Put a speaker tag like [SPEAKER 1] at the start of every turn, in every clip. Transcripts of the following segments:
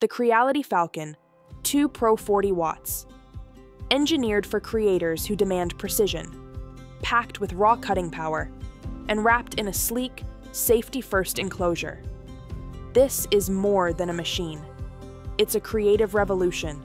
[SPEAKER 1] the Creality Falcon 2 Pro 40 watts. Engineered for creators who demand precision, packed with raw cutting power, and wrapped in a sleek, safety first enclosure. This is more than a machine, it's a creative revolution.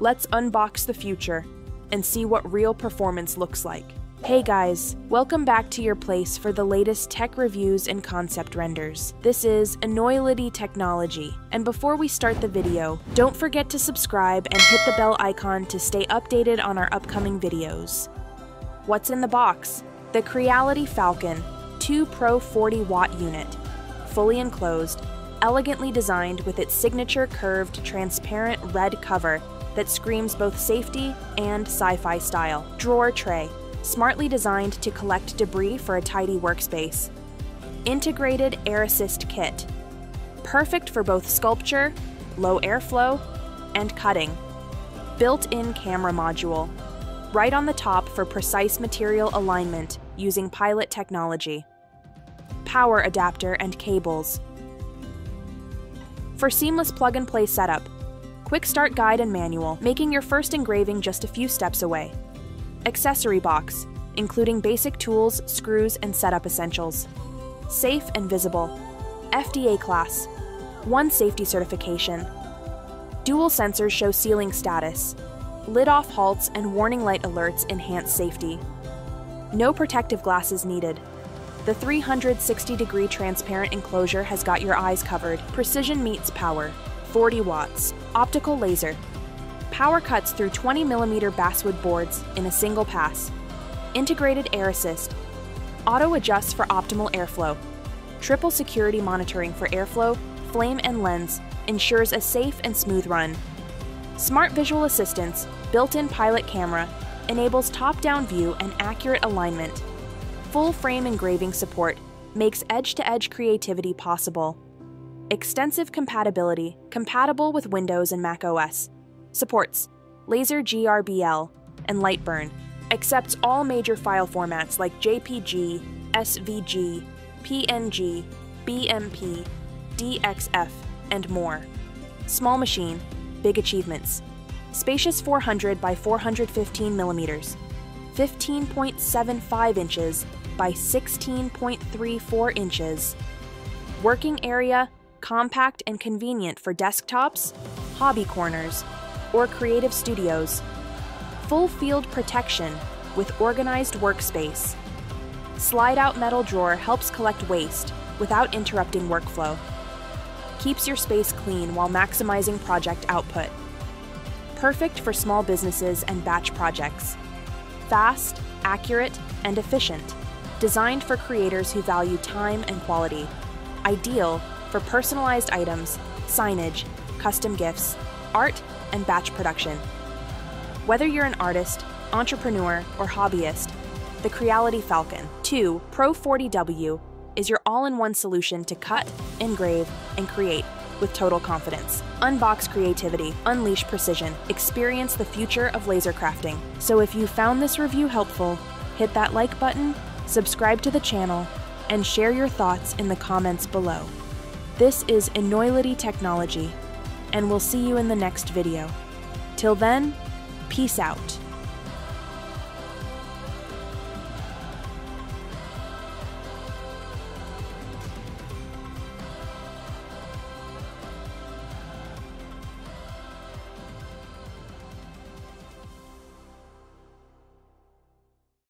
[SPEAKER 1] Let's unbox the future and see what real performance looks like. Hey guys, welcome back to your place for the latest tech reviews and concept renders. This is Enoylity Technology, and before we start the video, don't forget to subscribe and hit the bell icon to stay updated on our upcoming videos. What's in the box? The Creality Falcon 2 Pro 40 watt unit, fully enclosed, elegantly designed with its signature curved transparent red cover that screams both safety and sci-fi style. Drawer tray, smartly designed to collect debris for a tidy workspace. Integrated air assist kit, perfect for both sculpture, low airflow, and cutting. Built-in camera module, right on the top for precise material alignment using pilot technology. Power adapter and cables. For seamless plug-and-play setup, quick start guide and manual, making your first engraving just a few steps away accessory box, including basic tools, screws, and setup essentials. Safe and visible. FDA class. One safety certification. Dual sensors show sealing status. Lid off halts and warning light alerts enhance safety. No protective glasses needed. The 360 degree transparent enclosure has got your eyes covered. Precision meets power. 40 watts. Optical laser. Power cuts through 20mm basswood boards in a single pass. Integrated air assist. Auto adjusts for optimal airflow. Triple security monitoring for airflow, flame, and lens ensures a safe and smooth run. Smart visual assistance, built-in pilot camera, enables top-down view and accurate alignment. Full frame engraving support makes edge-to-edge -edge creativity possible. Extensive compatibility, compatible with Windows and Mac OS, supports Laser GRBL and Lightburn, accepts all major file formats like JPG, SVG, PNG, BMP, DXF, and more. Small machine, big achievements. Spacious 400 by 415 millimeters, 15.75 inches by 16.34 inches. Working area, compact and convenient for desktops, hobby corners, or creative studios. Full field protection with organized workspace. Slide out metal drawer helps collect waste without interrupting workflow. Keeps your space clean while maximizing project output. Perfect for small businesses and batch projects. Fast, accurate, and efficient. Designed for creators who value time and quality. Ideal for personalized items, signage, custom gifts, art, and batch production. Whether you're an artist, entrepreneur, or hobbyist, the Creality Falcon 2 Pro 40W is your all-in-one solution to cut, engrave, and create with total confidence. Unbox creativity, unleash precision, experience the future of laser crafting. So if you found this review helpful, hit that like button, subscribe to the channel, and share your thoughts in the comments below. This is Enoylity Technology, and we'll see you in the next video. Till then, peace out.